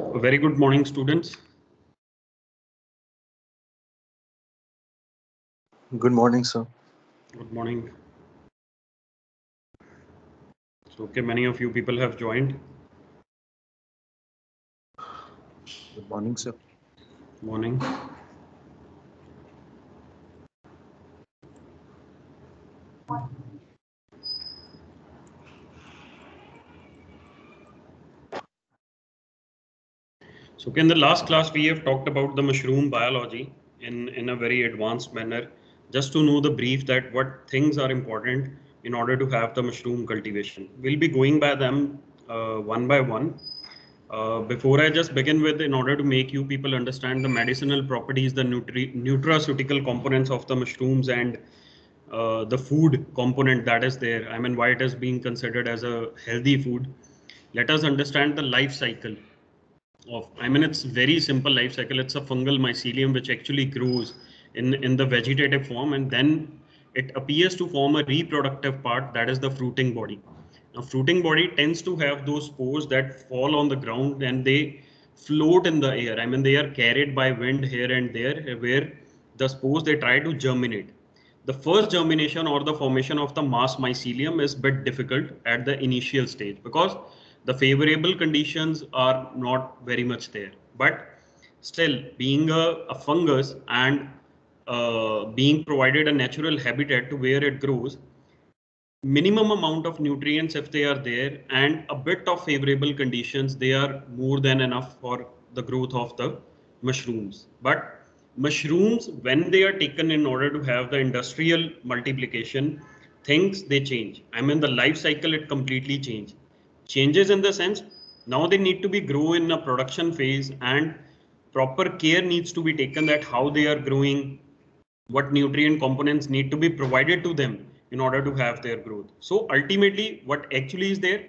A very good morning, students. Good morning, sir. Good morning. So, okay, many of you people have joined. Good morning, sir. Morning. So, in the last class, we have talked about the mushroom biology in, in a very advanced manner, just to know the brief that what things are important in order to have the mushroom cultivation. We'll be going by them uh, one by one. Uh, before I just begin with, in order to make you people understand the medicinal properties, the nutri nutraceutical components of the mushrooms and uh, the food component that is there, I mean, why it is being considered as a healthy food. Let us understand the life cycle of, I mean, it's very simple life cycle. It's a fungal mycelium which actually grows in, in the vegetative form and then it appears to form a reproductive part that is the fruiting body. Now, fruiting body tends to have those spores that fall on the ground and they float in the air. I mean, they are carried by wind here and there, where the spores they try to germinate. The first germination or the formation of the mass mycelium is bit difficult at the initial stage because the favorable conditions are not very much there. But still, being a, a fungus and uh, being provided a natural habitat to where it grows, minimum amount of nutrients if they are there and a bit of favorable conditions they are more than enough for the growth of the mushrooms. But mushrooms when they are taken in order to have the industrial multiplication things they change. I mean the life cycle it completely change changes in the sense now they need to be grow in a production phase and proper care needs to be taken that how they are growing what nutrient components need to be provided to them in order to have their growth. So ultimately, what actually is there,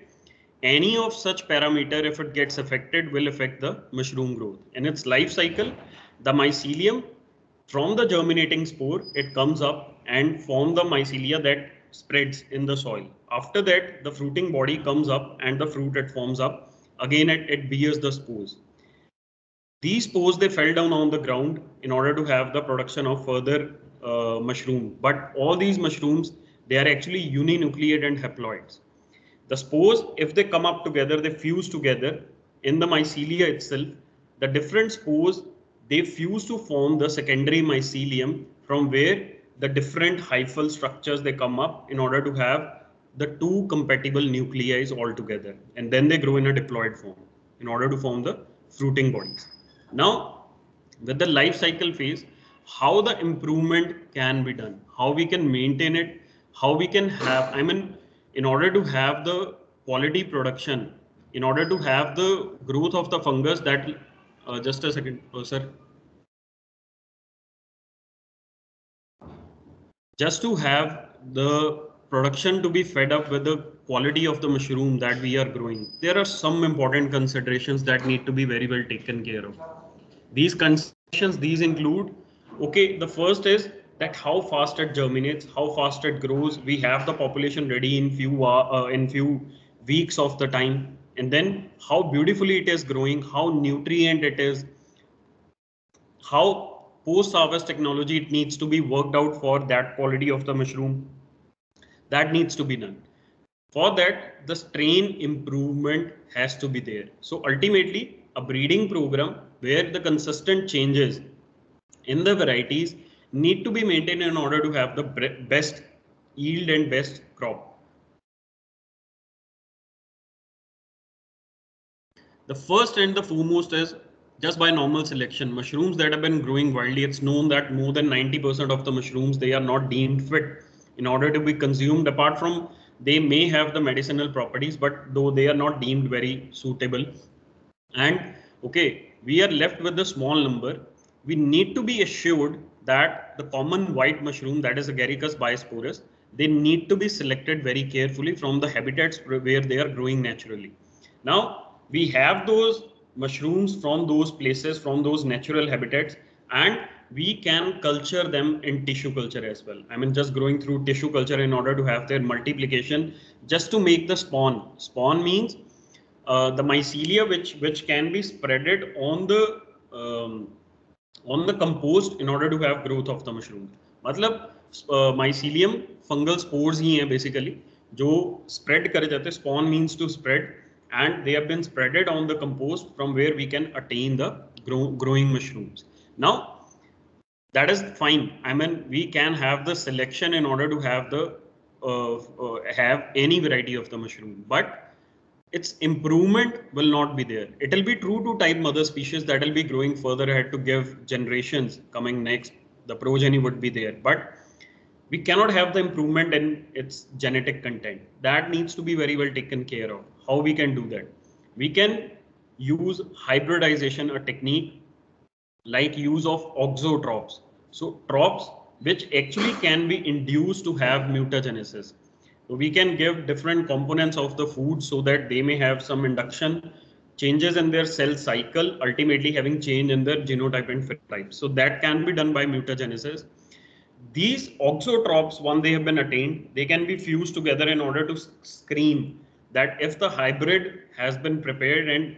any of such parameter, if it gets affected, will affect the mushroom growth. In its life cycle, the mycelium from the germinating spore, it comes up and form the mycelia that spreads in the soil. After that, the fruiting body comes up and the fruit it forms up. Again, it, it bears the spores. These spores, they fell down on the ground in order to have the production of further uh, mushroom. But all these mushrooms, they are actually uninucleate and haploids. The spores, if they come up together, they fuse together in the mycelia itself. The different spores, they fuse to form the secondary mycelium from where the different hyphal structures they come up in order to have the two compatible nuclei all together. And then they grow in a diploid form in order to form the fruiting bodies. Now, with the life cycle phase, how the improvement can be done, how we can maintain it, how we can have, I mean, in order to have the quality production, in order to have the growth of the fungus that, uh, just a second, oh, sir. Just to have the production to be fed up with the quality of the mushroom that we are growing, there are some important considerations that need to be very well taken care of. These considerations, these include, okay, the first is that how fast it germinates, how fast it grows. We have the population ready in few uh, in few weeks of the time, and then how beautifully it is growing, how nutrient it is, how post-harvest technology it needs to be worked out for that quality of the mushroom. That needs to be done. For that, the strain improvement has to be there. So ultimately, a breeding program where the consistent changes in the varieties need to be maintained in order to have the best yield and best crop. The first and the foremost is just by normal selection. Mushrooms that have been growing widely, it's known that more than 90% of the mushrooms, they are not deemed fit in order to be consumed apart from they may have the medicinal properties, but though they are not deemed very suitable. And okay, we are left with the small number. We need to be assured that the common white mushroom, that is Agaricus bisporus, they need to be selected very carefully from the habitats where they are growing naturally. Now, we have those mushrooms from those places, from those natural habitats, and we can culture them in tissue culture as well. I mean, just growing through tissue culture in order to have their multiplication, just to make the spawn. Spawn means uh, the mycelia which which can be spreaded on the um, on the compost in order to have growth of the mushroom. मतलब mycelium fungal spores ही हैं basically जो spread करे जाते हैं spawn means to spread and they have been spreaded on the compost from where we can attain the grow, growing mushrooms. Now that is fine. I mean we can have the selection in order to have the uh, uh, have any variety of the mushroom, but its improvement will not be there. It will be true to type mother species that will be growing further ahead to give generations coming next. The progeny would be there, but we cannot have the improvement in its genetic content. That needs to be very well taken care of. How we can do that? We can use hybridization, a technique like use of auxotropes. So tropes which actually can be induced to have mutagenesis. So we can give different components of the food so that they may have some induction changes in their cell cycle, ultimately having change in their genotype and phenotype. So that can be done by mutagenesis. These auxotropes, once they have been attained, they can be fused together in order to screen that if the hybrid has been prepared and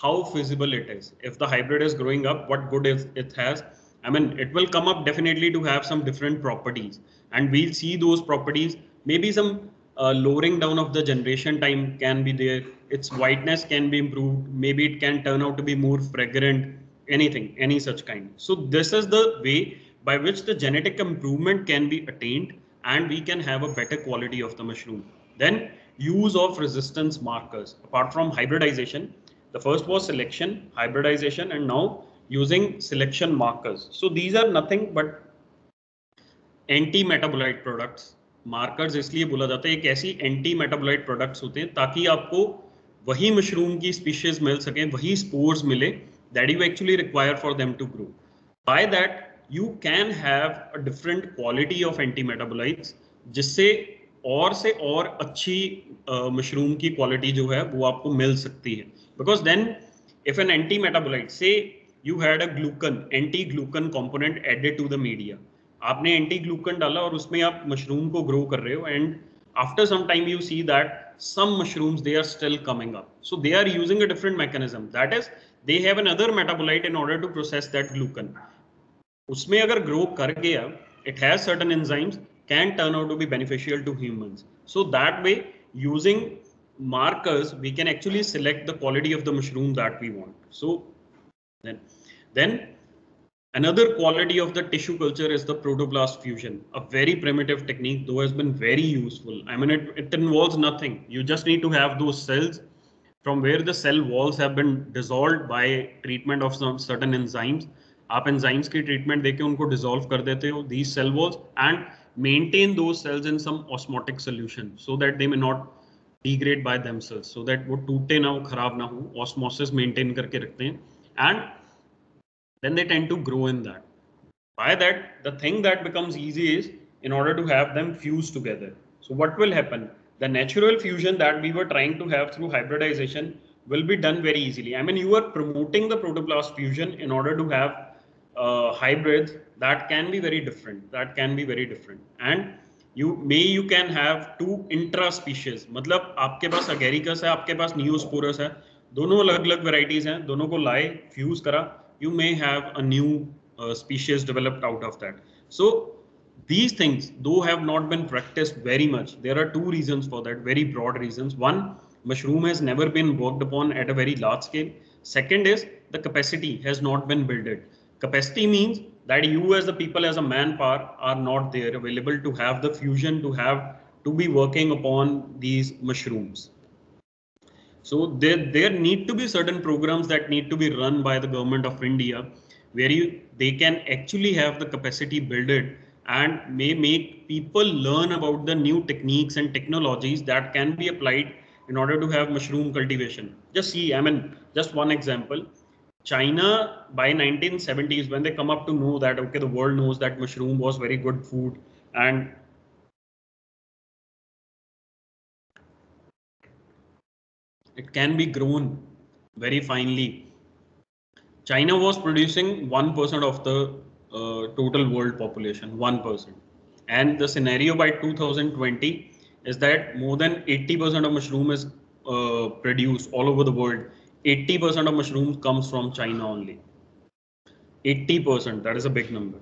how feasible it is. If the hybrid is growing up, what good is it has. I mean, it will come up definitely to have some different properties. And we'll see those properties. Maybe some uh, lowering down of the generation time can be there. Its whiteness can be improved. Maybe it can turn out to be more fragrant. Anything any such kind. So this is the way by which the genetic improvement can be attained and we can have a better quality of the mushroom. Then use of resistance markers. Apart from hybridization the first was selection hybridization and now using selection markers. So these are nothing but anti metabolite products markers इसलिए बोला जाता है एक ऐसी anti metabolite products होते हैं ताकि आपको वही मशरूम की स्पीशीज मिल सके वही स्पोर्स मिले that you actually require for them to grow by that you can have a different quality of anti metabolites जिससे और से और अच्छी मशरूम uh, की क्वालिटी जो है वो आपको मिल सकती है। Because then if an anti-metabolite, say you had a glucan, anti-glucan component added to the media. आपने एंटी ग्लूकन डाला और उसमें आप मशरूम को ग्रो कर रहे हो and after some time you see that some mushrooms they are still coming up so they are using a different mechanism that is they have another metabolite in order to process that glucan. usme agar grow kar gaya it has certain enzymes can turn out to be beneficial to humans so that way using markers, we can actually select the quality of the mushroom that we want. So then, then another quality of the tissue culture is the protoplast fusion, a very primitive technique, though has been very useful. I mean, it, it involves nothing. You just need to have those cells from where the cell walls have been dissolved by treatment of some certain enzymes. आप enzymes की treatment देके उनको dissolve कर देते हो these cell walls and maintain those cells in some osmotic solution so that they may not degrade by themselves so that वो टूटे ना वो खराब ना हो osmosis maintain करके रखते हैं and then they tend to grow in that. By that, the thing that becomes easy is in order to have them fuse together. So what will happen? The natural fusion that we were trying to have through hybridization will be done very easily. I mean, you are promoting the protoblast fusion in order to have uh, hybrids that can be very different. That can be very different. And you may you can have two intra species मतलब आपके पास Agaricus है, आपके पास न्यूस्पोरस है। दोनों अलग अलग varieties हैं, दोनों को लाए फ्यूज करा। You may have a new species developed out of that so these things though have not been practice very much there are two reason for that very broad reason one mushroom has never been worked upon at a very large scale second is the capacity has not been builded capacity means that you as the people as a manpower are not there available to have the fusion to have to be working upon these mushrooms. So there, there need to be certain programs that need to be run by the government of India where you they can actually have the capacity built and may make people learn about the new techniques and technologies that can be applied in order to have mushroom cultivation. Just see, I mean, just one example. China by 1970s, when they come up to know that, okay, the world knows that mushroom was very good food and it can be grown very finely. China was producing 1% of the uh, total world population, 1%. And the scenario by 2020 is that more than 80% of mushroom is uh, produced all over the world, 80% of mushrooms comes from China only. 80%, that is a big number.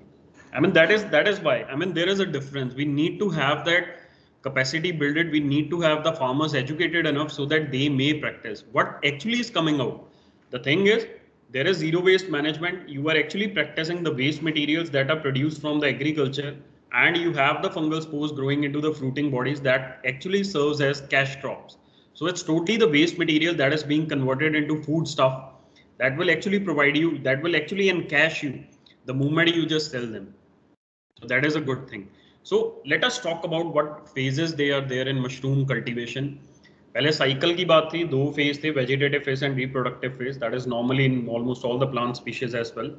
I mean, that is that is why. I mean, there is a difference. We need to have that capacity built it. We need to have the farmers educated enough so that they may practice. What actually is coming out? The thing is, there is zero waste management. You are actually practicing the waste materials that are produced from the agriculture and you have the fungal spores growing into the fruiting bodies that actually serves as cash crops. So it's totally the waste material that is being converted into food stuff that will actually provide you, that will actually encash you the moment you just sell them. So that is a good thing. So let us talk about what phases they are there in mushroom cultivation. पहले cycle की बात थी दो phase थे vegetative phase and reproductive phase that is normally in almost all the plant species as well.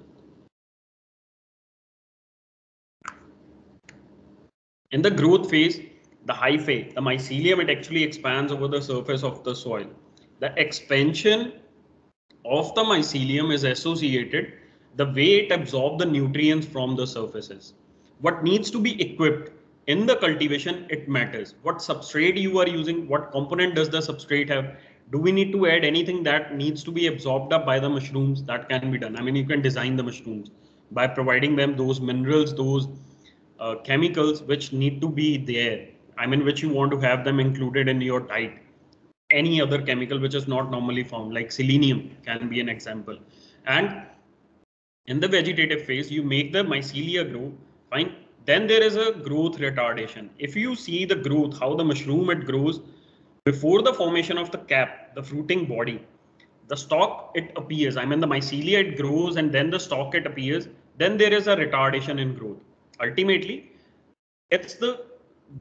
In the growth phase, the hyphae, the mycelium, it actually expands over the surface of the soil. The expansion of the mycelium is associated the way it absorbs the nutrients from the surfaces. What needs to be equipped in the cultivation, it matters. What substrate you are using, what component does the substrate have? Do we need to add anything that needs to be absorbed up by the mushrooms? That can be done. I mean, you can design the mushrooms by providing them those minerals, those uh, chemicals which need to be there. I mean, which you want to have them included in your diet. Any other chemical which is not normally found, like selenium can be an example. And in the vegetative phase, you make the mycelia grow, fine. Then there is a growth retardation. If you see the growth, how the mushroom it grows before the formation of the cap, the fruiting body, the stalk it appears. I mean, the mycelia it grows and then the stalk it appears. Then there is a retardation in growth ultimately it's the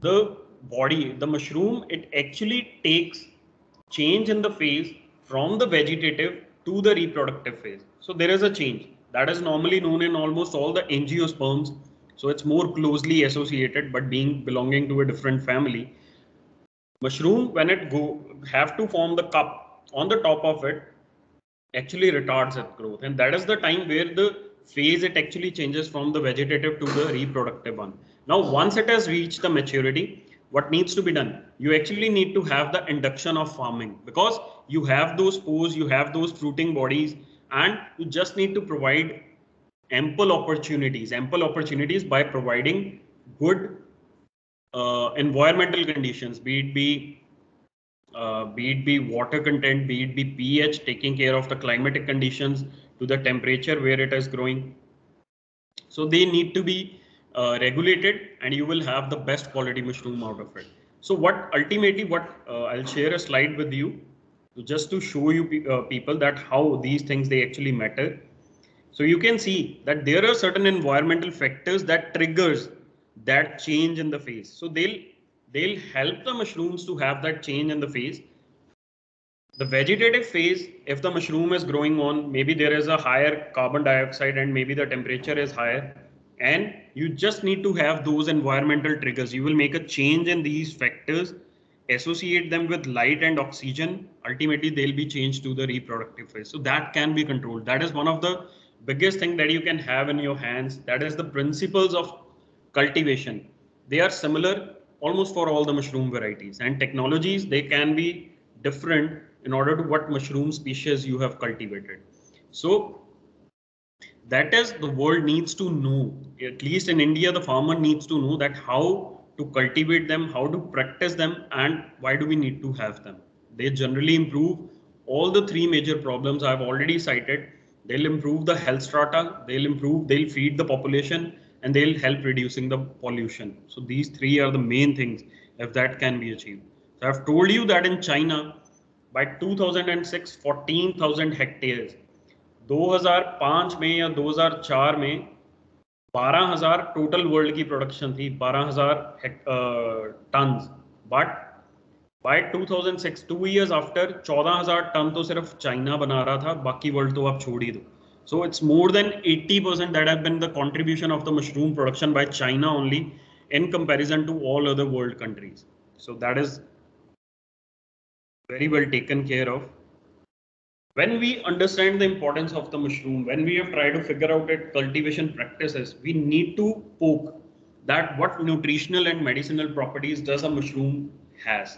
the body the mushroom it actually takes change in the phase from the vegetative to the reproductive phase. So there is a change. That is normally known in almost all the angiosperms. So it's more closely associated but being belonging to a different family. Mushroom when it go have to form the cup on the top of it actually retards its growth. And that is the time where the phase it actually changes from the vegetative to the reproductive one. Now, once it has reached the maturity, what needs to be done? You actually need to have the induction of farming because you have those spores, you have those fruiting bodies, and you just need to provide ample opportunities, ample opportunities by providing good uh, environmental conditions, be it be uh, be it be water content, be it be pH, taking care of the climatic conditions, to the temperature where it is growing. So they need to be uh, regulated and you will have the best quality mushroom out of it. So what ultimately what uh, I'll share a slide with you just to show you uh, people that how these things they actually matter. So you can see that there are certain environmental factors that triggers that change in the phase. So they'll they'll help the mushrooms to have that change in the phase the vegetative phase, if the mushroom is growing on, maybe there is a higher carbon dioxide and maybe the temperature is higher. And you just need to have those environmental triggers. You will make a change in these factors, associate them with light and oxygen. Ultimately, they'll be changed to the reproductive phase. So that can be controlled. That is one of the biggest thing that you can have in your hands. That is the principles of cultivation. They are similar almost for all the mushroom varieties and technologies. They can be different in order to what mushroom species you have cultivated. So that is the world needs to know at least in india the farmer needs to know that how to cultivate them how to practice them and why do we need to have them. They generally improve all the three major problems i've already cited. They'll improve the health strata they'll improve they'll feed the population and they'll help reducing the pollution. So these three are the main things if that can be achieved. So i've told you that in china by 2006 14000 hectares 2005 में या 2004 में 12,000 total world की production थी 12,000 tons but by 2006 two years after 14,000 ton तो सिर्फ़ China बना रहा था बाकी वर्ल्ड तो आप छोड़ ही दो. So it's more than 80 percent that have been the contribution of the mushroom production by China only in comparison to all other world countries so that is very well taken care of When we understand the importance of the mushroom, when we have tried to figure out its cultivation practices, we need to poke that what nutritional and medicinal properties does a mushroom has.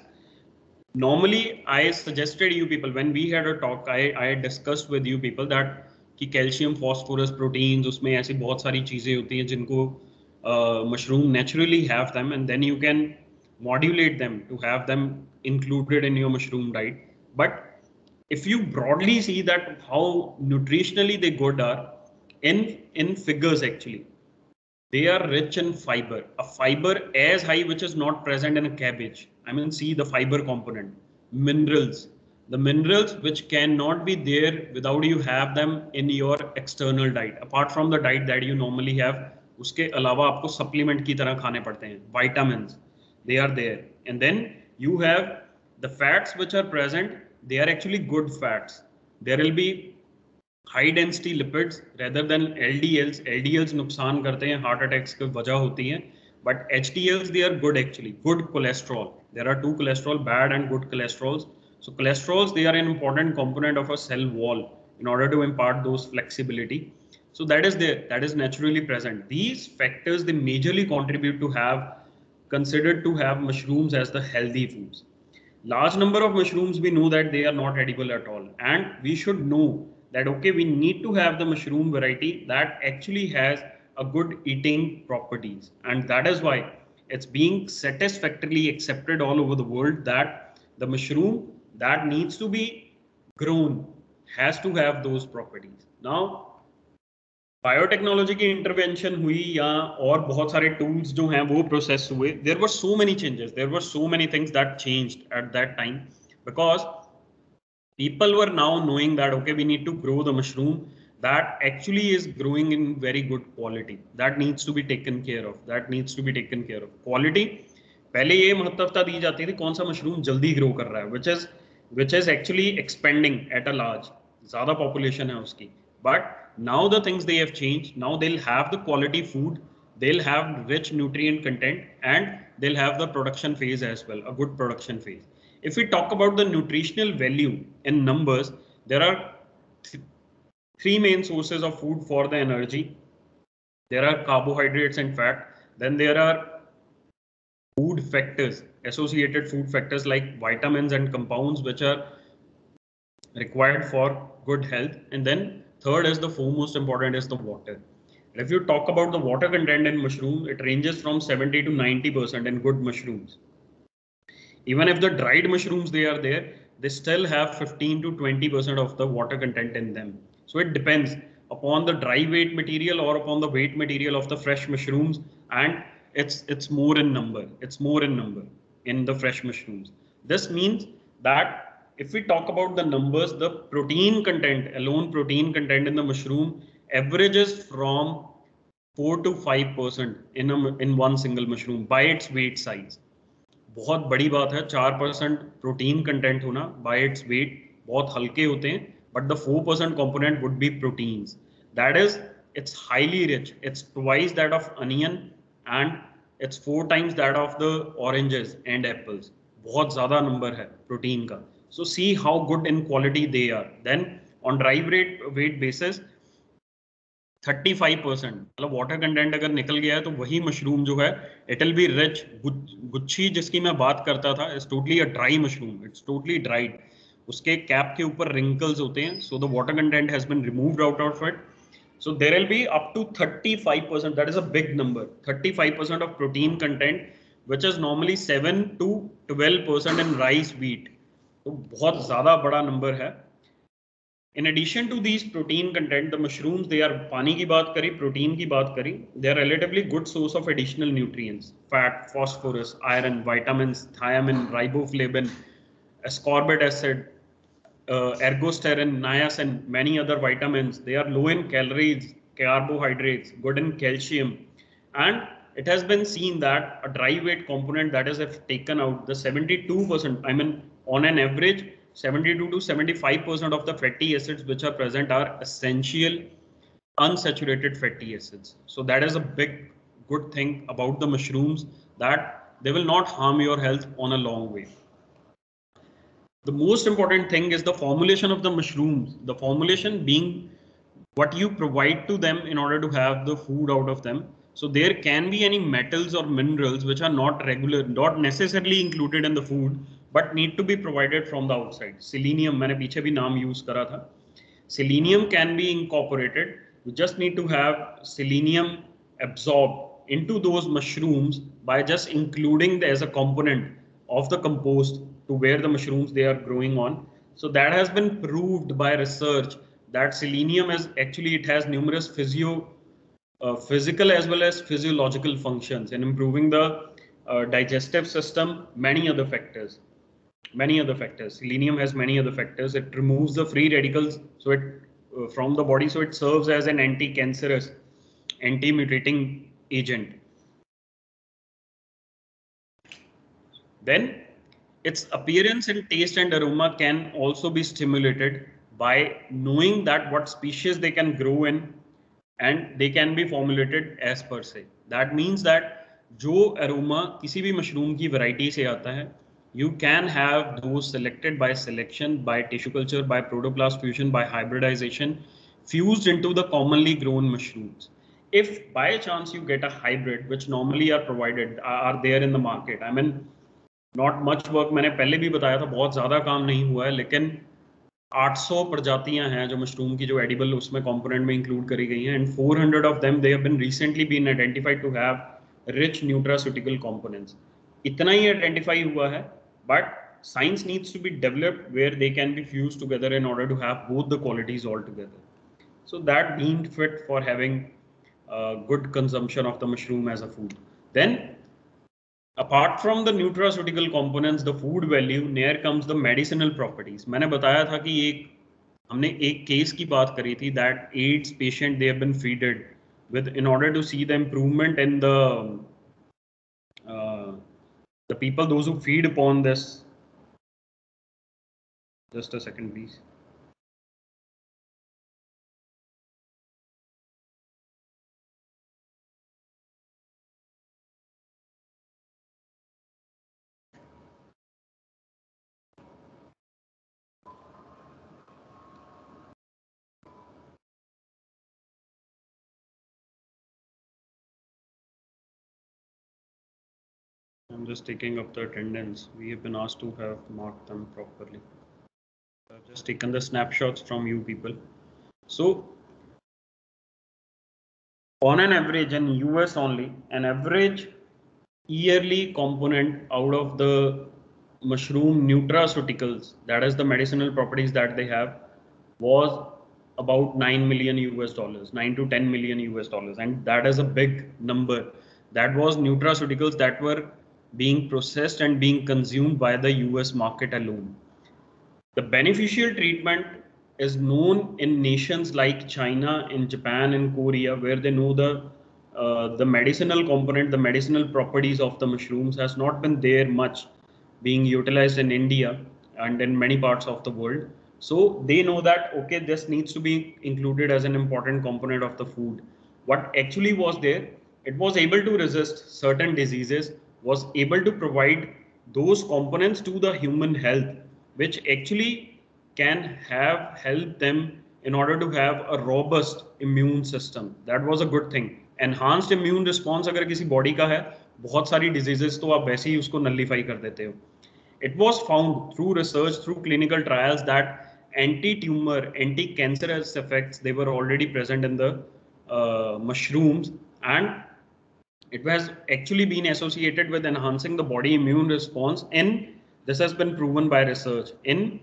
normally I suggested you people when we had a talk, I, I discussed with you people that कि calcium phosphorus proteins उसमें ऐसी बहुत सारी चीजें होती हैं जिनको mushroom naturally have them and then you can modulate them to have them included in your mushroom diet but if you broadly see that how nutritionally they good are in in figures actually they are rich in fiber a fiber as high which is not present in a cabbage i mean see the fiber component minerals the minerals which cannot be there without you have them in your external diet apart from the diet that you normally have उसके अलावा आपको supplement की तरह खाने पड़ते हैं vitamins they are there and then you have the fats which are present they are actually good fats there will be high density lipids rather than LDLs LDLs नुकसान करते हैं heart attacks की वजह होती हैं but HDLs they are good actually good cholesterol there are two cholesterol bad and good cholesterols so cholesterols, they are an important component of a cell wall in order to impart those flexibility. So that is there, that is naturally present. These factors, they majorly contribute to have considered to have mushrooms as the healthy foods. Large number of mushrooms, we know that they are not edible at all. And we should know that, okay, we need to have the mushroom variety that actually has a good eating properties. And that is why it's being satisfactorily accepted all over the world that the mushroom that needs to be grown has to have those properties. Now, biotechnology की intervention हुई या और बहुत सारे tools जो हैं वो process हुए। There were so many changes there were so many things that change at that time because people were now knowing that okay we need to grow the mushroom that actually is growing in very good quality that needs to be taken care of that needs to be taken care of quality पहले ये महत्वता दी जाती थी कौन सा mushroom जल्दी grow कर रहा है which is which is actually expanding at a large ज़्यादा पॉपुलेशन है उसकी. But now the things they have changed. Now they'll have the quality food, they'll have rich nutrient content, and they'll have the production phase as well, a good production phase. If we talk about the nutritional value in numbers, there are th three main sources of food for the energy. There are carbohydrates and fat. Then there are food factors associated food factors like vitamins and compounds which are required for good health and then third is the foremost important is the water. If you talk about the water content in mushroom it ranges from 70 to 90 percent in good mushrooms. Even if the dried mushrooms they are there they still have 15 to 20 percent of the water content in them. So it depends upon the dry weight material or upon the weight material of the fresh mushrooms and it's it's more in number it's more in number in the fresh mushrooms. This means that if we talk about the numbers, the protein content, alone protein content in the mushroom averages from 4 to 5% in, a, in one single mushroom by its weight size. बहुत बड़ी बात है चार percent protein content होना by its weight बहुत हल्के होते हैं but the four percent component would be proteins that is it's highly rich it's twice that of onion and it's four times that of the oranges and apples बहुत ज़्यादा number है protein का So, see how good in quality they are. Then, on drive rate, weight basis 35% मतलब water content अगर निकल गया है तो वही मशरूम जो है इट विल बी रिच गुच्छी जिसकी मैं बात करता था it's totally a dry mushroom it's totally dried उसके कैप के ऊपर रिंकल्स होते हैं so the water content has been removed out of it so there will be up to 35% that is a big number 35% of protein content which is normally 7 to 12% in rice wheat तो बहुत ज़्यादा बड़ा नंबर है। In addition to these protein content the mushrooms they are पानी की बात करी प्रोटीन की बात करी they are relatively good source of additional nutrients fat phosphorus iron vitamin thiamine riboflavin ascorbate acid ergosterin niacin many other vitamin they are low in calories carbohydrates good in calcium and it has been seen that a dry weight component that is if taken out the seventy two percent I mean on an average, 72 to 75% of the fatty acids which are present are essential unsaturated fatty acids. So that is a big good thing about the mushrooms that they will not harm your health on a long way. The most important thing is the formulation of the mushrooms. The formulation being what you provide to them in order to have the food out of them. So there can be any metals or minerals which are not regular not necessarily included in the food but need to be provided from the outside. Selenium, मैंने पीछे भी नाम use करा था. Selenium can be incorporated. You just need to have selenium absorbed into those mushrooms by just including the, as a component of the compost to where the mushrooms they are growing on. So that has been proved by research that selenium is actually it has numerous physio uh, physical as well as physiological functions in improving the uh, digestive system, many other factors. Many other factors. Selenium has many other factors. It removes the free radicals so it uh, from the body, so it serves as an anti-cancerous, anti-mutating agent. Then its appearance and taste and aroma can also be stimulated by knowing that what species they can grow in and they can be formulated as per se. That means that जो aroma किसी भी mushroom की variety से आता है you can have those selected by selection, by tissue culture, by protoplast fusion, by hybridization, fused into the commonly grown mushrooms. If by chance you get a hybrid, which normally are provided, are there in the market. I mean, not much work मैंने पहले भी बताया था बहुत ज़्यादा काम नहीं हुआ है लेकिन 800 प्रजातियाँ हैं जो मशरूम की जो एडिबल उसमें कंपोनेंट में इंक्लूड करी गई हैं and 400 of them they have been recently been identified to have rich nutraceutical components इतना ही आइडेंटिफाई हुआ है but science needs to be developed where they can be fused together in order to have both the qualities all together. So that deemed fit for having uh, good consumption of the mushroom as a food. Then apart from the nutraceutical components, the food value, near comes the medicinal properties. मैंने बताया था कि एक हमने एक case की बात करी थी that AIDS patient they have been feeded with in order to see the improvement in the uh, the people those who feed upon this just a second please Just taking up the attendance. We have been asked to have marked them properly. I've just taken the snapshots from you people. So on an average in US only, an average yearly component out of the mushroom nutraceuticals, that is the medicinal properties that they have, was about 9 million US dollars, 9 to 10 million US dollars. And that is a big number. That was nutraceuticals that were being processed and being consumed by the US market alone. The beneficial treatment is known in nations like China, in Japan, in Korea, where they know the uh, the medicinal component, the medicinal properties of the mushrooms has not been there much being utilized in India and in many parts of the world. So they know that, okay, this needs to be included as an important component of the food. What actually was there, it was able to resist certain diseases was able to provide those components to the human health, which actually can have helped them in order to have a robust immune system. That was a good thing. Enhanced immune response अगर किसी body का है बहुत सारी diseases तो आप वैसे ही उसको नलीफाई कर देते हो It was found through research, through clinical trials that anti-tumor, anti-cancerous effects, they were already present in the uh, mushrooms and it has actually been associated with enhancing the body immune response and this has been proven by research in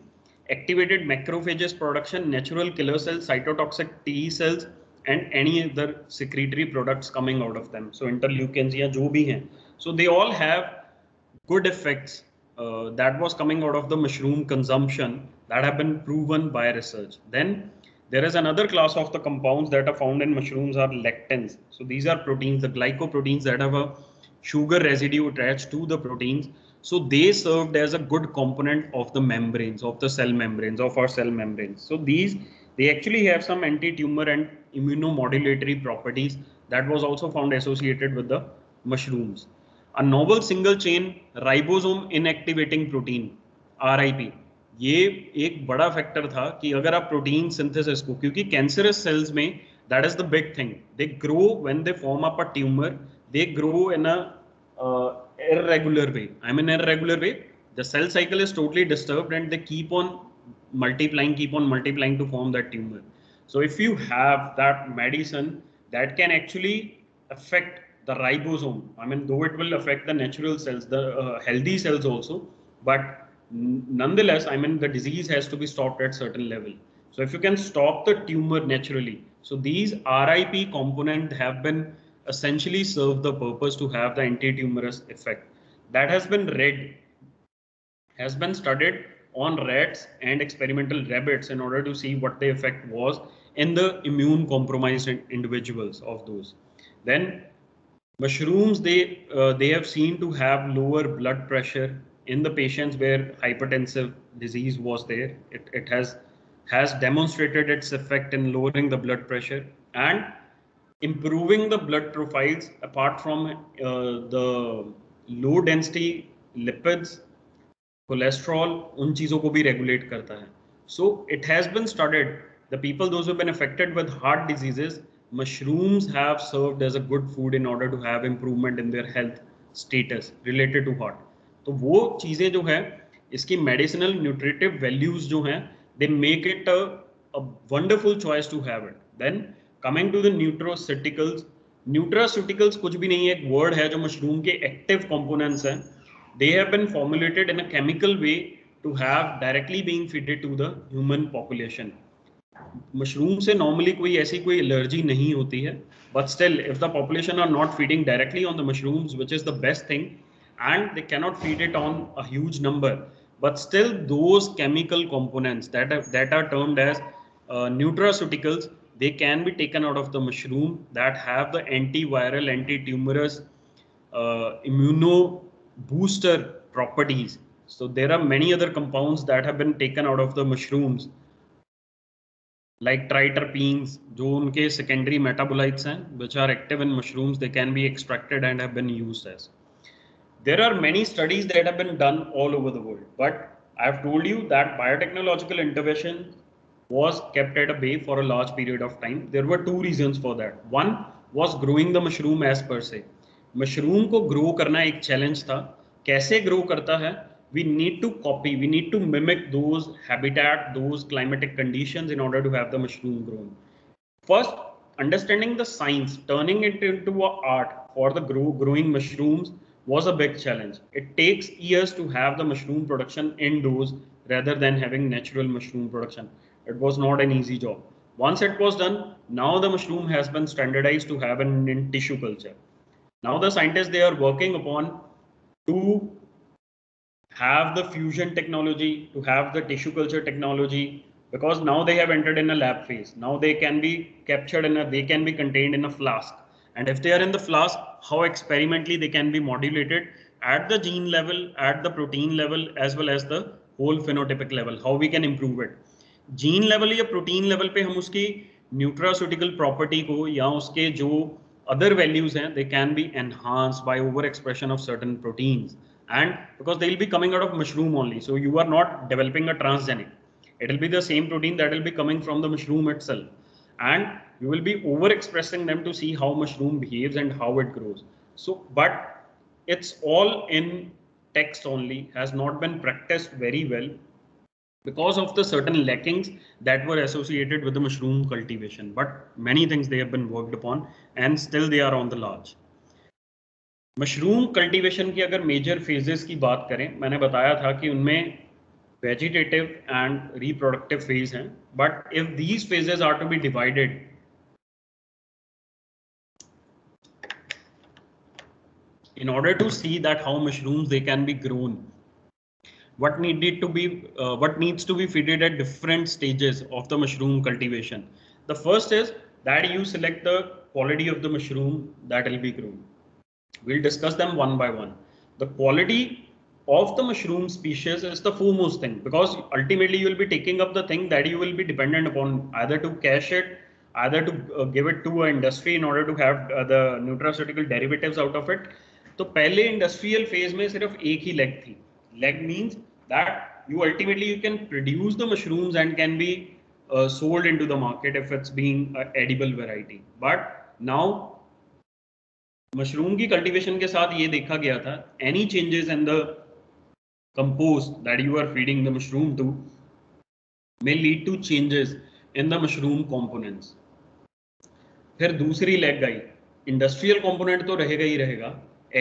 activated macrophages production, natural killer cells, cytotoxic T cells, and any other secretory products coming out of them. So interleukins या जो भी हैं. So they all have good effects uh, that was coming out of the mushroom consumption that have been proven by research. Then there is another class of the compounds that are found in mushrooms are lectins. So these are proteins, the glycoproteins that have a sugar residue attached to the proteins. So they served as a good component of the membranes, of the cell membranes, of our cell membranes. So these, they actually have some anti-tumor and immunomodulatory properties that was also found associated with the mushrooms. A novel single chain ribosome inactivating protein, RIP, ये एक बड़ा factor था कि अगर आप protein synthesis को, क्योंकि cancerous cells में that is the big thing they grow when they form up a tumour they grow in a irregular way I mean irregular way the cell cycle is totally disturbed and they keep on multiplying keep on multiplying to form that tumour so if you have that medicine that can actually affect the ribosome I mean though it will affect the natural cells the healthy cells also but nonetheless i mean the disease has to be stopped at certain level. So if you can stop the tumor naturally so these rip component have been essentially serve the purpose to have the anti-tumorous effect. That has been read has been studied on rats and experimental rabbits in order to see what the effect was in the immune compromised individuals of those. Then mushrooms they uh, they have seen to have lower blood pressure in the patients where hypertensive disease was there it, it has has demonstrated its effect in lowering the blood pressure and improving the blood profiles apart from uh, the low density lipids cholesterol उन चीजों को भी regulate करता है so it has been studied the people those who have been affected with heart diseases mushrooms have served as a good food in order to have improvement in their health status related to heart तो वो चीज़ें जो है, इसकी medicinal nutritive values जो हैं they make it a wonderful choice to have it then coming to the nutraceuticals nutraceuticals कुछ भी नहीं है, एक वर्ड है जो मशरूम के एक्टिव कंपोनेंट्स हैं। They have been formulated in a chemical way to have directly being fitted to the human population. Mushroom से नॉर्मली कोई ऐसी कोई एलर्जी नहीं होती है but still if the population are not feeding directly on the mushrooms which is the best thing and they cannot feed it on a huge number but still those chemical components that are, that are termed as uh, nutraceuticals they can be taken out of the mushroom that have the antiviral anti-tumorous uh, immuno booster properties. So there are many other compounds that have been taken out of the mushrooms like triterpenes, जो उनके secondary metabolites हैं, which are active in mushrooms, they can be extracted and have been used as. There are many studies that have been done all over the world, but I've told you that biotechnological intervention was kept at a bay for a large period of time. There were two reasons for that. One was growing the mushroom as per se. Mushroom को grow करना एक challenge था कैसे grow करता है we need to copy we need to mimic those habitat those climatic conditions in order to have the mushroom grown first understanding the science turning it into a art for the grow, growing mushrooms was a big challenge it takes years to have the mushroom production indoors rather than having natural mushroom production it was not an easy job once it was done now the mushroom has been standardized to have an in tissue culture now the scientists, they are working upon to have the fusion technology, to have the tissue culture technology, because now they have entered in a lab phase. Now they can be captured in a, they can be contained in a flask. And if they are in the flask, how experimentally they can be modulated at the gene level, at the protein level, as well as the whole phenotypic level, how we can improve it. Gene level या protein level पे हम उसकी nutraceutical property को या उसके जो other values हैं they can be enhanced by overexpression of certain proteins and because they'll be coming out of mushroom only so you are not developing a transgenic it will be the same protein that will be coming from the mushroom itself and you will be overexpressing them to see how mushroom behaves and how it grows so but it's all in text only has not been practiced very well because of the certain lackings that were associated with the mushroom cultivation. But many things they have been worked upon and still they are on the large. Mushroom cultivation की अगर major phases की बात करें मैंने बताया था कि उनमें वेजिटेटिव एंड रिप्रोडक्टिव फेज हैं but if these phases are to be divided, in order to see that how mushrooms they can be grown, what needed to be uh, what needs to be fitted at different stages of the mushroom cultivation. The first is that you select the quality of the mushroom that will be grown. We'll discuss them one by one. The quality of the mushroom species is the foremost thing because ultimately you will be taking up the thing that you will be dependent upon either to cache it, either to uh, give it to an industry in order to have uh, the nutraceutical derivatives out of it. तो पहले industrial phase में सिर्फ एक ही leg थी leg means that you ultimately you can produce the mushrooms and can be uh, sold into the market if it's being an edible variety but now mushroom की cultivation के साथ ये देखा गया था any changes in the compost that you are feeding the mushroom to may lead to changes in the mushroom components. फिर दूसरी leg I industrial component तो रहेगा ही रहेगा।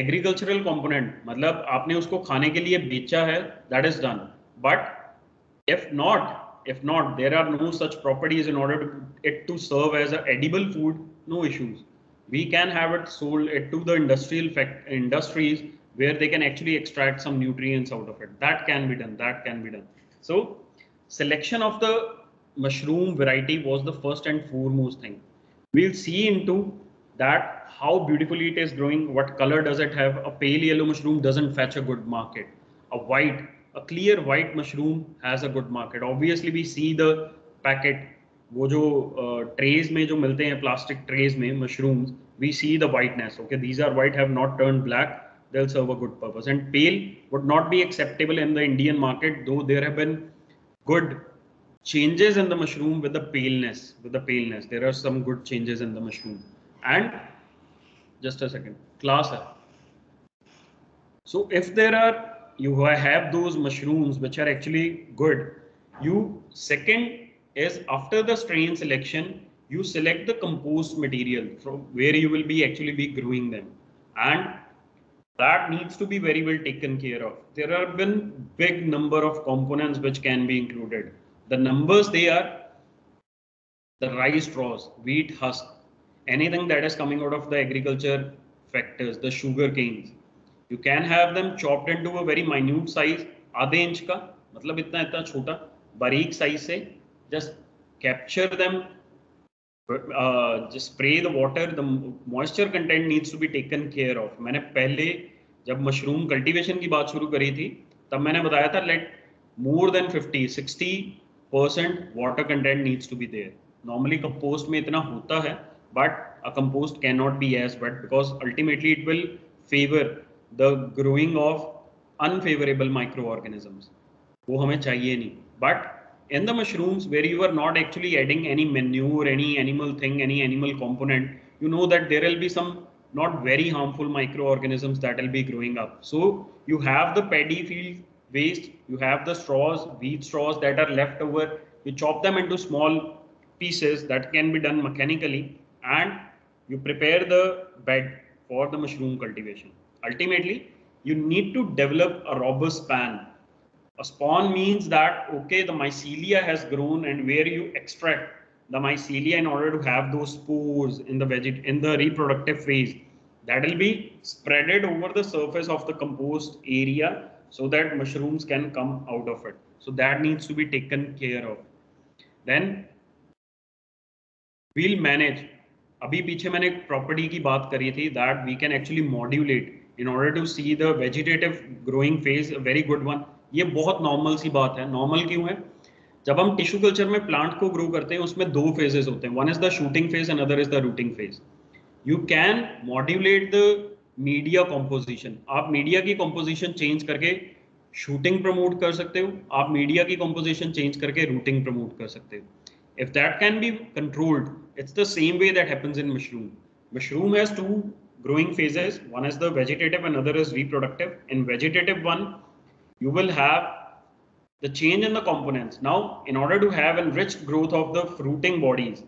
एग्रीकल्चरल कंपोनेंट मतलब आपने उसको खाने के लिए बेचा है that is done but if not if not there are no such properties in order it to serve as a edible food no issues we can have it sold it to the industrial industries where they can actually extract some nutrients out of it that can be done that can be done so selection of the mushroom variety was the first and foremost thing we'll see into that how beautifully it is growing what color does it have a pale yellow mushroom doesn't fetch a good market a white a clear white mushroom has a good market obviously we see the packet वो जो trays uh, में जो मिलते हैं plastic trays में mushrooms we see the whiteness okay these are white have not turn black they'll serve a good purpose. And pale would not be acceptable in the indian market though there have been good changes in the mushroom with the paleness with the paleness. There are some good changes in the mushroom. And just a second. Class so if there are you have those mushrooms which are actually good you second is after the strain selection you select the compost material from where you will be actually be growing them. And that needs to be very well taken care of there have been big number of components which can be included the numbers they are the rice straws wheat husk anything that is coming out of the agriculture factors the sugar canes you can have them chopped into a very minute size आधे inch का मतलब इतना इतना छोटा बारीक size से just capture them uh, just spray the water the moisture content needs to be taken care of मैंने पहले जब मशरूम कल्टीवेशन की बात शुरू करी थी, तब मैंने बताया था let more than 50 60 percent water content needs to be there normally compost में इतना होता है but a compost can not be as but because ultimately it will favour the growing of unfavourable microorganisms वो हमें चाहिए नहीं. But in the mushrooms where you are not actually adding any manure any animal thing any animal component you know that there will be some not very harmful microorganisms that will be growing up. So you have the paddy field waste you have the straws wheat straws that are left over you chop them into small pieces that can be done mechanically and you prepare the bed for the mushroom cultivation. Ultimately you need to develop a robust spawn. A spawn means that okay the mycelia has grown and where you extract the mycelia in order to have those spores in the veget in the reproductive phase that will be spreaded over the surface of the compost area so that mushrooms can come out of it so that needs to be taken care of then we'll manage अभी पीछे मैंने एक property की बात करी थी that we can actually modulate in order to see the vegetative growing phase very good one ये बहुत नॉर्मल सी बात है नॉर्मल क्यों है जब हम टिश्यू कल्चर में प्लांट को ग्रो करते हैं, उसमें दो फेजेस होते हैं। One is the shooting phase and other is the rooting phase you can modulate the media composition आप मीडिया की कॉम्पोजिशन चेंज करके शूटिंग प्रमोट कर सकते हो। आप मीडिया की कॉम्पोजिशन चेंज करके रूटिंग प्रमोट कर सकते हो। If that can be controlled it's the same way that happens in mushroom mushroom has two growing phases one is the vegetative and other is reproductive in vegetative one you will have the change in the components now in order to have enriched growth of the fruiting bodies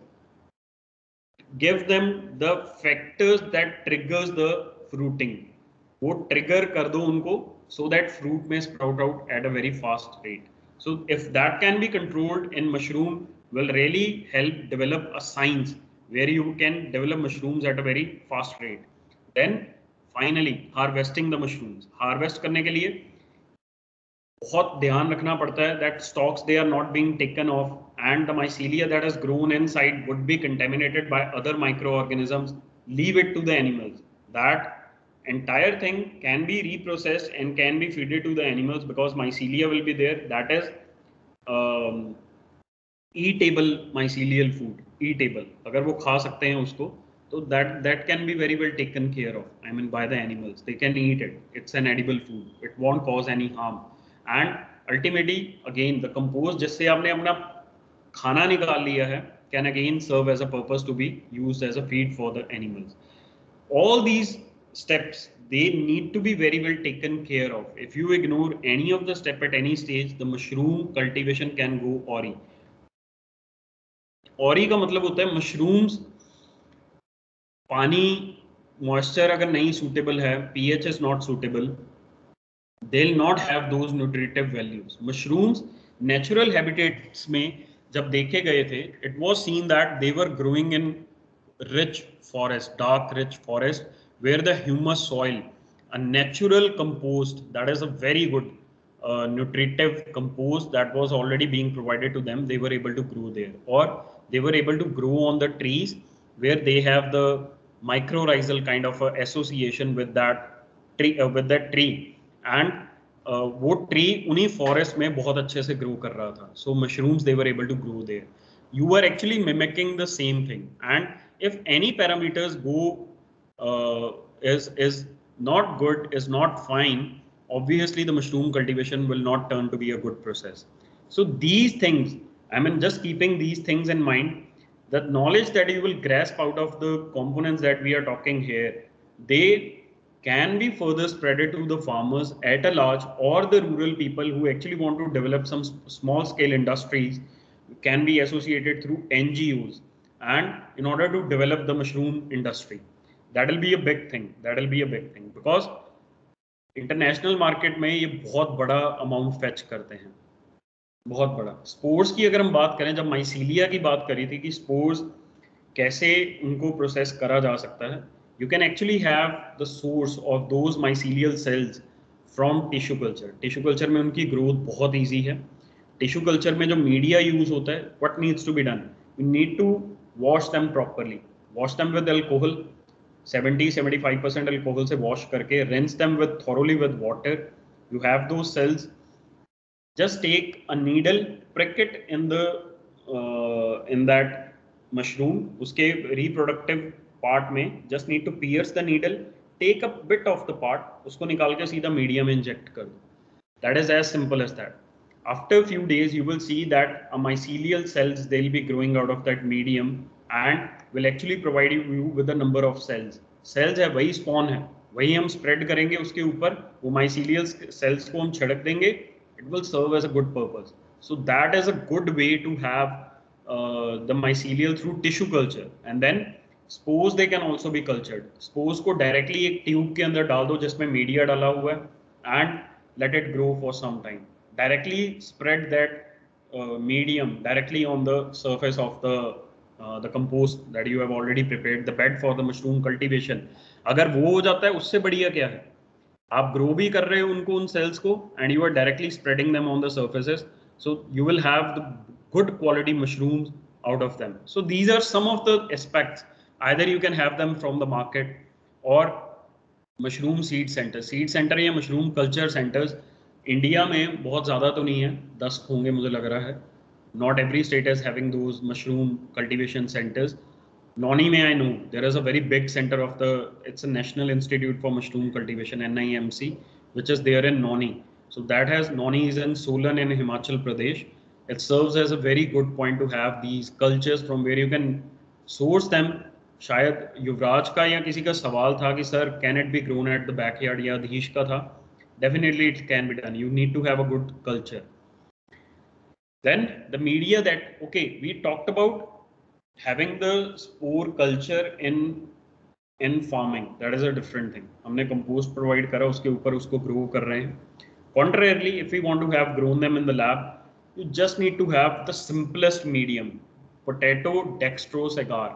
give them the factors that triggers the fruiting वो trigger कर दो उनको so that fruit may sprout out at a very fast rate so if that can be controlled in mushroom will really help develop a science where you can develop mushrooms at a very fast rate. Then finally harvesting the mushrooms. Harvest करने के लिए बहुत ध्यान रखना पड़ता है that stalks they are not being taken off and the mycelia that has grown inside would be contaminated by other micro organisms leave it to the animals that entire thing can be reprocessed and can be feeded to the animals because mycelia will be there that is edible mycelial food edible अगर वो खा सकते हैं उसको तो that that can be very well taken care of I mean by the animals they can eat it it's an edible food it won't cause any harm and ultimately again the compost जिससे आपने अपना खाना निकाल लिया है can again serve as a purpose to be use as a feed for the animals all these steps they need to be very well taken care of if you ignore any of the step at any stage the mushroom cultivation can go awry awry का मतलब होता है mushrooms पानी moisture अगर नहीं suitable है P H is not suitable they'll not have those nutritive values mushrooms natural habitats में जब देखे गए थे it was seen that they were growing in rich forest dark rich forest where the humus soil a natural compost that is a very good uh, nutritive compost that was already being provided to them they were able to grow there or they were able to grow on the trees where they have the mycorrhizal kind of association with that tree uh, with that tree and uh, वो tree उन्हीं forest में बहुत अच्छे से grow कर रहा था सो mushrooms they were able to grow there you are actually mimicking the same thing and if any parameters go uh, is is not good is not fine obviously the mushroom cultivation will not turn to be a good process so these things i mean just keeping these things in mind the knowledge that you will grasp out of the components that we are talking here, they can be further spread to the farmers at a large or the rural people who actually want to develop some small scale industries can be associated through NGOs and in order to develop the mushroom industry. That will be a big thing. That will be a big thing because international market में ये बहुत बड़ा amount fetch करते हैं बहुत बड़ा spores की अगर हम बात करें जब माइसीलिया की बात करी थी कि स्पोर्स कैसे उनको प्रोसेस करा जा सकता है you can actually have the source of those mycelial cells from tissue culture. Tissue culture में उनकी growth बहुत easy है Tissue culture में जो media use होता है what needs to be done? You need to wash them properly. Wash them with alcohol. 70-75% alcohol से wash करके rinse them with thoroughly with water. You have those cells. Just take a needle, prick it in the uh, in that mushroom. उसके reproductive part में just need to pierce the needle take a bit of the part उसको निकाल के सीधा medium में inject कर दो। That is as simple as that after few days you will see that mycelial cells they will be growing out of that medium and will actually provide you with a number of cells cells है, वही spawn है। वही हम spread करेंगे उसके ऊपर, वो mycelial sales को हम छिड़क देंगे। It will serve as a good purpose so that is a good way to have the mycelial through tissue culture and then spores they can also be cultured spores को directly एक tube के अंदर डाल दो जिसमें media डाला हुआ है and let it grow for some time directly spread that medium directly on the surface of the the compost that you have already prepare the bed for the mushroom cultivation अगर वो हो जाता है, उससे बढ़िया क्या है? आप ग्रो भी कर रहे हो उनको, उन सेल्स को and you are directly spreading them on the surfaces so you will have the good quality mushroom out of them so these are some of the aspects either you can have them from the market or mushroom seed centers, seed center ya mushroom culture centers india mein bahut zyada to nahi hai 10 honge mujhe lag raha hai not every state is having those mushroom cultivation centers. Nauni mein i know there is a very big center of the it's a national institute for mushroom cultivation nimc which is there in Nauni so that has Nauni is in solan in himachal pradesh. It serves as a very good point to have these cultures from where you can source them शायद युवराज का या किसी का सवाल था कि, sir can it be grown at the back yard या अधीश का था. Definitely it can be done you need to have a good culture then the media that okay we talked about having the spore culture in in farming that is a different thing हमने compost provide करा, उसके ऊपर उसको grow कर रहे हैं। Contrarily if you want to have grown them lab you just need to have the simplest medium potato dextrose agar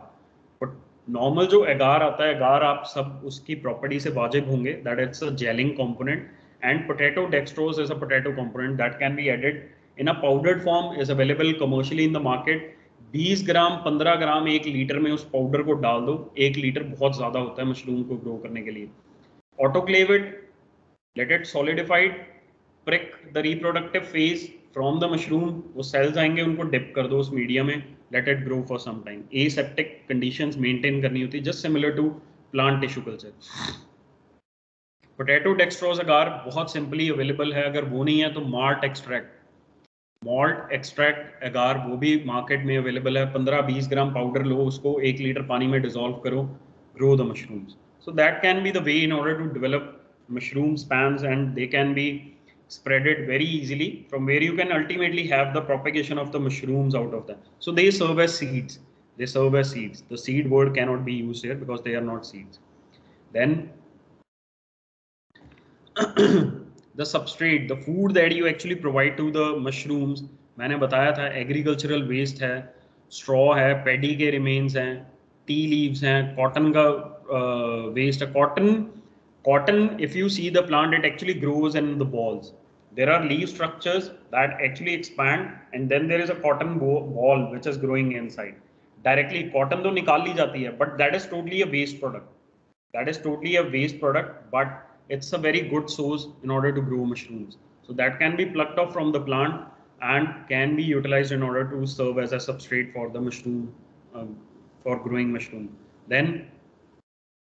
normal जो agar आता है एगार आप सब उसकी प्रॉपर्टी से वाजिब होंगे that it's a gelling component and potato dextrose is a potato component that can be added in a powdered form is available commercially in the market 20 gram 15 gram एक लीटर में उस पाउडर को डाल दो। एक लीटर बहुत ज़्यादा होता है मशरूम को ग्रो करने के लिए। Autoclaved let it solidified prick the reproductive phase from the mushroom वो सेल्स आएँगे, उनको डिप कर दो उस मीडिया में। Let it grow for some time aseptic conditions maintain करनी होती है just similar to plant tissue culture potato dextrose agar बहुत सिंपली अवेलेबल है, अगर वो नहीं है तो मार्ट एक्सट्रैक्ट मॉल्ट एक्सट्रैक्ट एगार वो भी मार्केट में अवेलेबल है, पंद्रह बीस ग्राम पाउडर लो, उसको एक लीटर पानी में डिजोल्व करो grow the mushrooms So that can be the way in order to develop mushroom spans, and they can be spreaded very easily from where you can ultimately have the propagation of the mushrooms out of them. So they serve as seeds. They serve as seeds. The seed word cannot be used here because they are not seeds. Then the substrate, the food that you actually provide to the mushrooms, मैंने बताया था agricultural waste है straw है पेडी के remains हैं tea leaves हैं cotton का waste है cotton cotton if you see the plant it actually grows in the balls. There are leaf structures that actually expand and then there is a cotton ball which is growing inside. Directly cotton to nikal li jati hai but that is totally a waste product. That is totally a waste product but it's a very good source in order to grow mushrooms. So that can be plucked off from the plant and can be utilized in order to serve as a substrate for the mushroom um, for growing mushroom. Then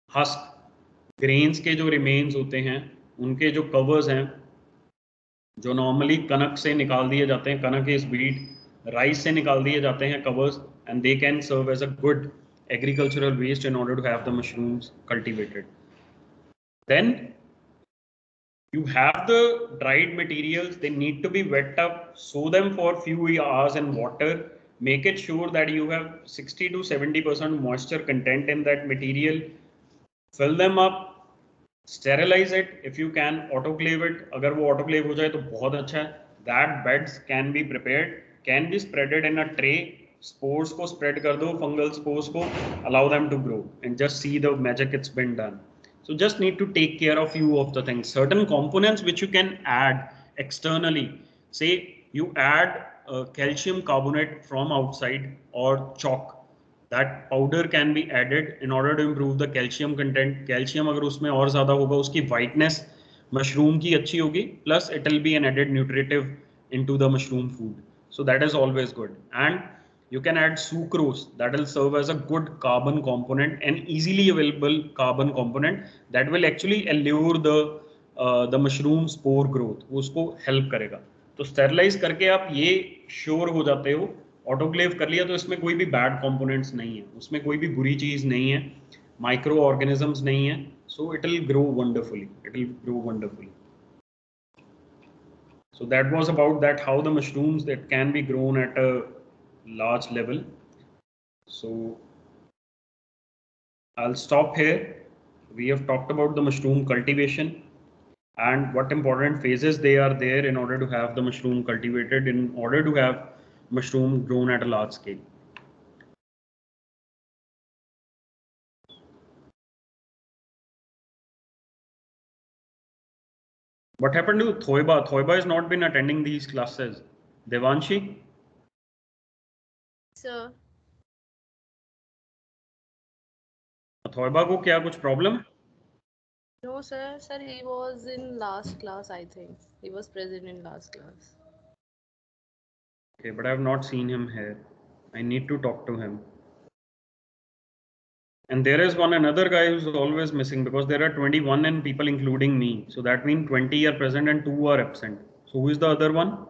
husk grains के जो remains होते हैं, उनके जो covers हैं, जो normally कनक से निकाल दिए जाते हैं, कनक इज़ बीट राइस से निकाल दिए जाते हैं covers and they can serve as a good agricultural waste in order to have the mushrooms cultivated then you have the dried materials they need to be wet up soak them for few hours in water make it sure that you have 60 to 70 percent moisture content in that material fill them up, sterilise it if you can autoclave it अगर वो autoclave हो जाए तो बहुत अच्छा है that beds can be prepared can be spreaded in a tray spores को spread कर दो फंगल स्पोर्स को allow them to grow and just see the magic it's been done so just need to take care of few of the things certain components which you can add externally say you add uh, calcium carbonate from outside or chalk That powder can be added in order to improve the calcium content calcium agar usme aur zyada hoga uski whiteness mushroom ki achhi hogi plus it will be an added nutritive into the mushroom food so that is always good and you can add sucrose that will serve as a good carbon component and easily available carbon component that will actually allure the uh, the mushroom spore growth उसको help करेगा तो sterilize करके आप ये sure हो जाते हो autoclave कर लिया तो इसमें कोई भी बैड कॉम्पोनेंट्स नहीं है। उसमें कोई भी बुरी चीज़ नहीं है। माइक्रो ऑर्गेनिजम्स नहीं है। So it will grow wonderfully it will grow wonderfully so that was about that how the mushrooms that can be grown at a large level so I stop here we have talked about the mushroom cultivation and what important phases they are there in order to have the mushroom cultivated in order to have mushroom grown at a large scale. What happened to Thoiba? Thoiba has not been attending these classes. Devanshi? Sir. Thoiba ko kya kuch problem? No, sir. Sir, he was in last class, I think. He was present in last class. Okay, but I have not seen him here. I need to talk to him. And there is one another guy who's always missing because there are 21 and people including me. So that means 20 are present and 2 are absent. So who is the other one?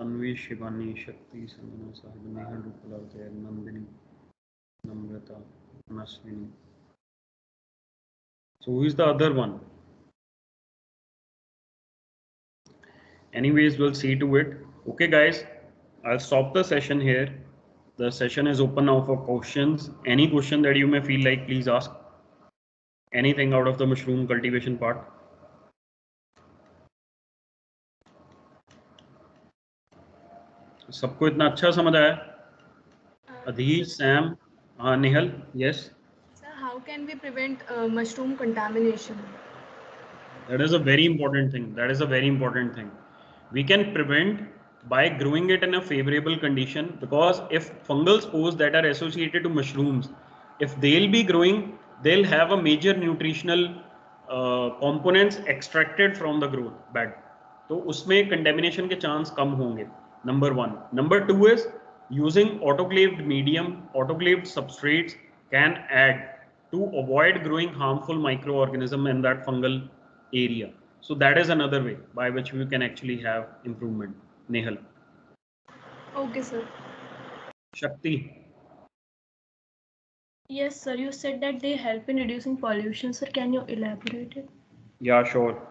Anvi, Shivani, Shakti, Sanjana, Sahib, Neha, Rupala, Nandini. Namrata, Maswini. So who is the other one? Anyways, we'll see to it. Okay, guys, I'll stop the session here. The session is open now for questions. Any question that you may feel like, please ask. Anything out of the mushroom cultivation part. सबको इतना अच्छा समझ आया Adhir Sam uh, Nihal, yes. Sir, how can we prevent uh, mushroom contamination? That is a very important thing. That is a very important thing. We can prevent by growing it in a favorable condition because if fungal spores that are associated to mushrooms, if they'll be growing, they'll have a major nutritional uh, components extracted from the growth bed. तो उसमें contamination के chance कम होंगे number one number two is using autoclaved medium, autoclaved substrates can add to avoid growing harmful microorganism in that fungal area. So that is another way by which we can actually have improvement. Nehal. Okay, sir. Shakti. Yes, sir. You said that they help in reducing pollution. Sir, can you elaborate it? Yeah, sure.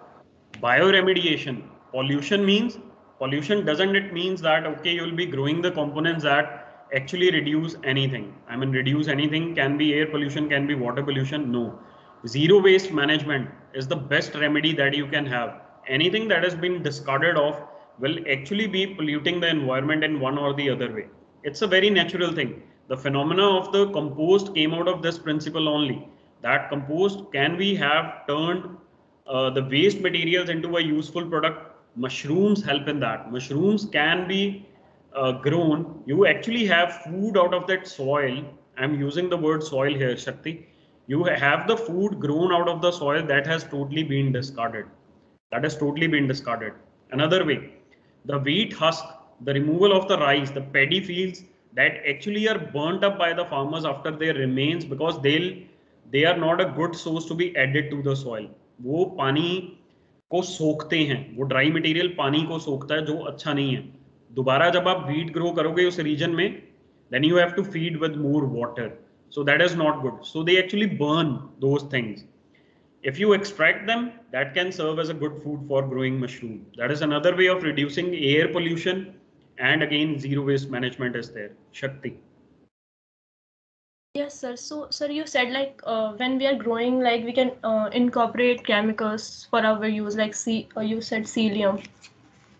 Bioremediation. Pollution means pollution doesn't it means that okay you'll be growing the components that actually reduce anything. I mean reduce anything can be air pollution, can be water pollution. No. Zero waste management is the best remedy that you can have. Anything that has been discarded off will actually be polluting the environment in one or the other way. It's a very natural thing. The phenomena of the compost came out of this principle only. That compost can we have turned uh, the waste materials into a useful product mushrooms help in that. Mushrooms can be uh, grown. You actually have food out of that soil. I'm using the word soil here shakti. You have the food grown out of the soil that has totally been discarded. That has totally been discarded. Another way the wheat husk the removal of the rice the paddy fields that actually are burnt up by the farmers after their remains because they'll they are not a good source to be added to the soil. wo pani को सोखते हैं। वो dry material पानी को सोखता है, जो अच्छा नहीं है। दोबारा जब आप वीट ग्रो करोगे उस रीजन में then you have to feed with more water so that is not good so they actually burn those things if you extract them that can serve as a good food for growing mushroom that is another way of reducing air pollution and again zero waste management is there Shakti Yes, sir. So, sir, you said like uh, when we are growing, like we can uh, incorporate chemicals for our use, like see, uh, you said selenium.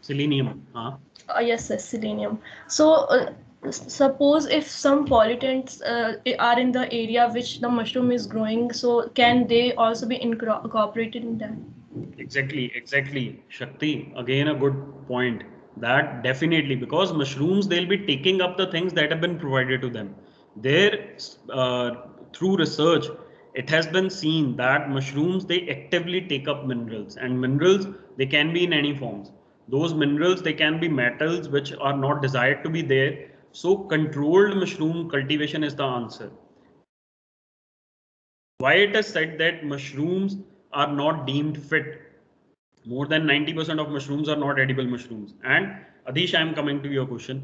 selenium huh? Uh, yes, sir, selenium. So, uh, suppose if some pollutants uh, are in the area which the mushroom is growing, so can they also be incorporated in that? Exactly, exactly. Shakti, again a good point. That definitely because mushrooms they'll be taking up the things that have been provided to them. There, uh, through research, it has been seen that mushrooms they actively take up minerals, and minerals they can be in any forms. Those minerals they can be metals which are not desired to be there. So controlled mushroom cultivation is the answer why it is said that mushrooms are not deemed fit more than 90% of mushrooms are not edible mushrooms and adish i am coming to your question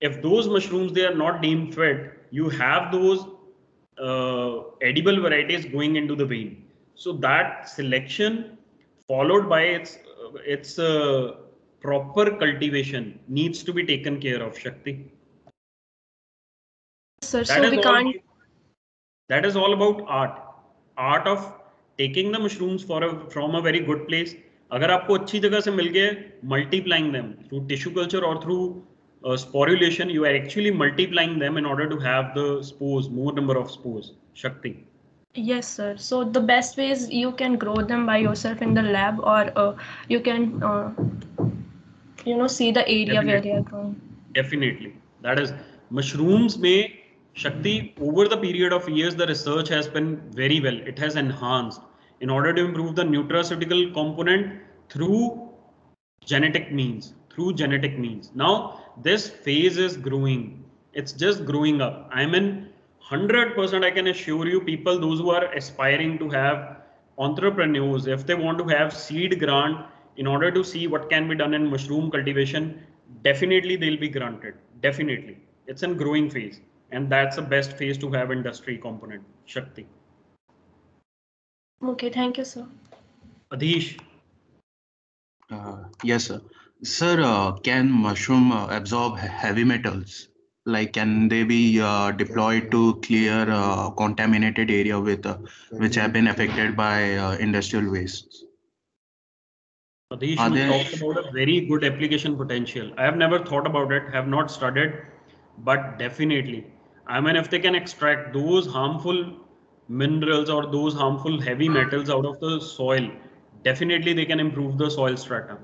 if those mushrooms they are not deemed fit you have those uh, edible varieties going into the vein so that selection followed by its uh, its uh, proper cultivation needs to be taken care of shakti Sir, that so is we all can't. about- that is all about art art of taking the mushrooms for a, from a very good place अगर आपको अच्छी जगह से मिल गए multiplying them through tissue culture or through uh, sporulation you are actually multiplying them in order to have the spores more number of spores shakti. Yes, sir. So the best way is you can grow them by yourself in the lab, or uh, you can, uh, you know, see the area where they are growing. definitely. That is mushrooms may shakti over the period of years the research has been very well. It has enhanced. In order to improve the nutraceutical component through genetic means through genetic means. Now this phase is growing. It's just growing up. I mean 100% i can assure you people those who are aspiring to have entrepreneurs if they want to have seed grant in order to see what can be done in mushroom cultivation definitely they'll be granted. Definitely. It's in growing phase. And that's the best phase to have industry component shakti. Okay, thank you, sir. adish Uh, yes, sir. Sir, uh, can mushroom uh, absorb heavy metals? Like, can they be uh, deployed to clear uh, contaminated area with uh, which have been affected by uh, industrial wastes? Adish, Are you there- talked about a very good application potential. I have never thought about it, have not studied, but definitely. I mean, if they can extract those harmful minerals or those harmful heavy metals out of the soil, definitely they can improve the soil strata.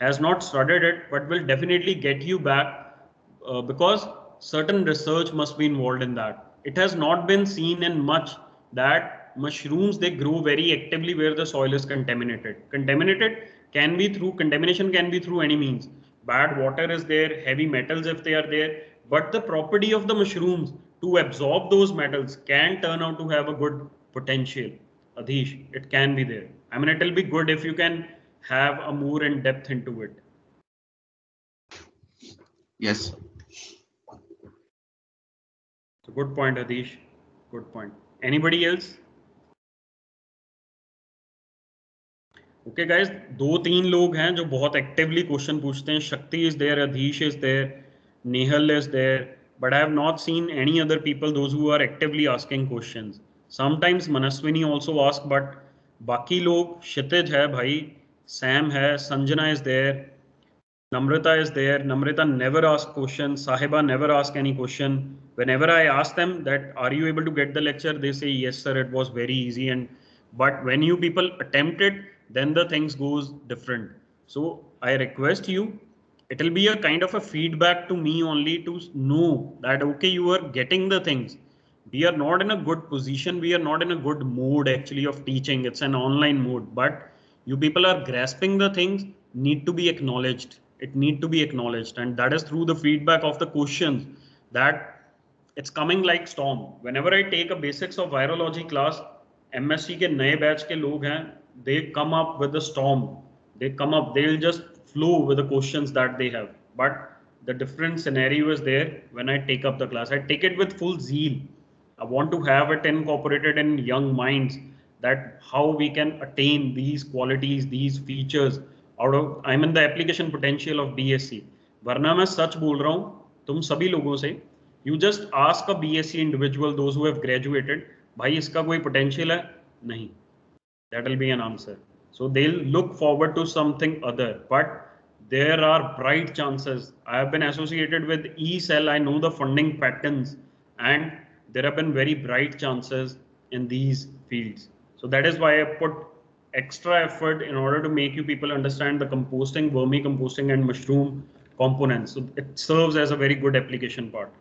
Has not studied it, but will definitely get you back uh, because certain research must be involved in that. It has not been seen in much that mushrooms they grow very actively where the soil is contaminated. Contaminated can be through contamination can be through any means. Bad water is there, heavy metals if they are there, but the property of the mushrooms to absorb those metals can turn out to have a good potential. Adhish, it can be there. I mean, it will be good if you can have a more in depth into it. Yes. So good point, Adish. Good point. Anybody else? Okay guys दो तीन लोग हैं जो बहुत actively question पूछते हैं Shakti is there Adhish is there Nehal is there but I have not seen any other people those who are actively asking questions sometimes Manasvini also ask but बाकी लोग क्षितिज है भाई Sam hai, Sanjana is there, Namrata is there. Namrata never asks questions. Sahiba never asks any question. Whenever I ask them that, are you able to get the lecture? They say, yes, sir, it was very easy. And but when you people attempt it, then the things goes different. So I request you, it'll be a kind of a feedback to me only to know that, okay, you are getting the things. We are not in a good position. We are not in a good mood actually of teaching. It's an online mode, but you people are grasping the things need to be acknowledged. It need to be acknowledged. And that is through the feedback of the questions that it's coming like storm. Whenever i take a basics of virology class msc ke naye batch ke log hain they come up with a storm. They come up they'll just flow with the questions that they have. But the different scenario is there when i take up the class. I take it with full zeal. I want to have it incorporated in young minds that how we can attain these qualities these features out of I mean the application potential of BSc वरना मैं सच बोल रहा हूँ तुम सभी लोगों से you just ask a BSc individual those who have graduated भाई इसका कोई पोटेंशियल है नहीं that will be an answer so they'll look forward to something other but there are bright chances i have been associated with ecell i know the funding patterns and there have been very bright chances in these fields so that is why i put extra effort in order to make you people understand the composting, vermicomposting, and mushroom components. So it serves as a very good application part.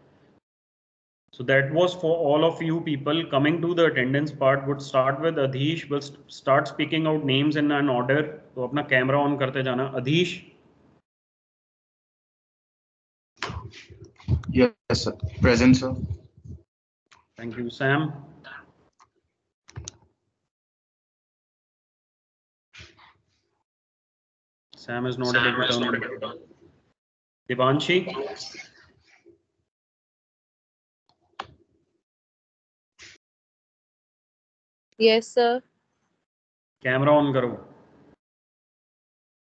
So that was for all of you people coming to the attendance part would start with Adhish. We'll start speaking out names in an order. तो अपना camera on करते जाना Adhish. Yes, sir. Present, sir. Thank you, Sam. Sam is not able to turn on. Devanshi? Yes, sir. Camera on करो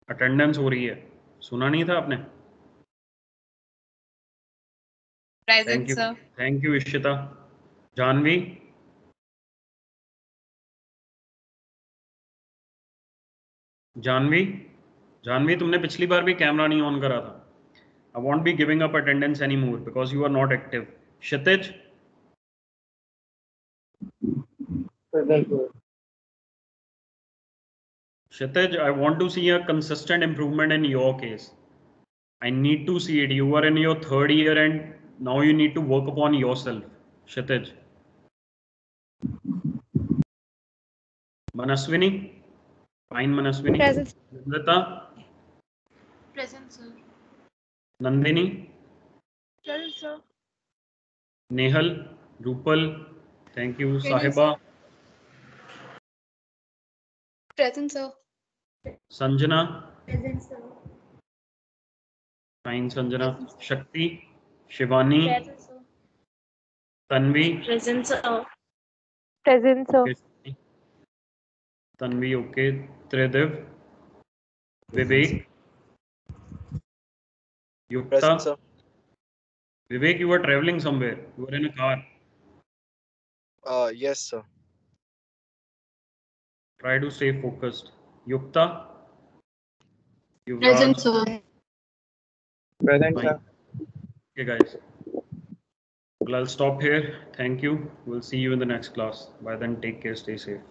attendance हो रही है सुना नहीं था आपने Present, thank you sir. Thank you Ishita Janvi Janvi Janvi तुमने पिछली बार भी कैमरा नहीं ऑन करा था। I won't be giving up attendance any more because you are not active Kshitij? Kshitij I want to see a consistent improvement in your case I need to see it you are in your third year and now you need to work upon yourself Kshitij? Manaswini? Fine Manaswini? Nandita? Present, sir. Nandini? Present, sir. Nehal? Rupal? Thank you. Present, Sahiba? Present, sir. Sanjana? Present, sir. Fine, Sanjana. Shakti? Shivani? Present, sir. Tanvi? Present, sir. Present, sir. Okay. Tanvi, okay. Tridev, Vivek, Yukta. Present, sir. Vivek, you were traveling somewhere. You were in a car. Uh, yes, sir. Try to stay focused. Yukta. Yuvraj. Present, sir. Present, Fine. Okay, guys. Well, I'll stop here. Thank you. We'll see you in the next class. By then, take care. Stay safe.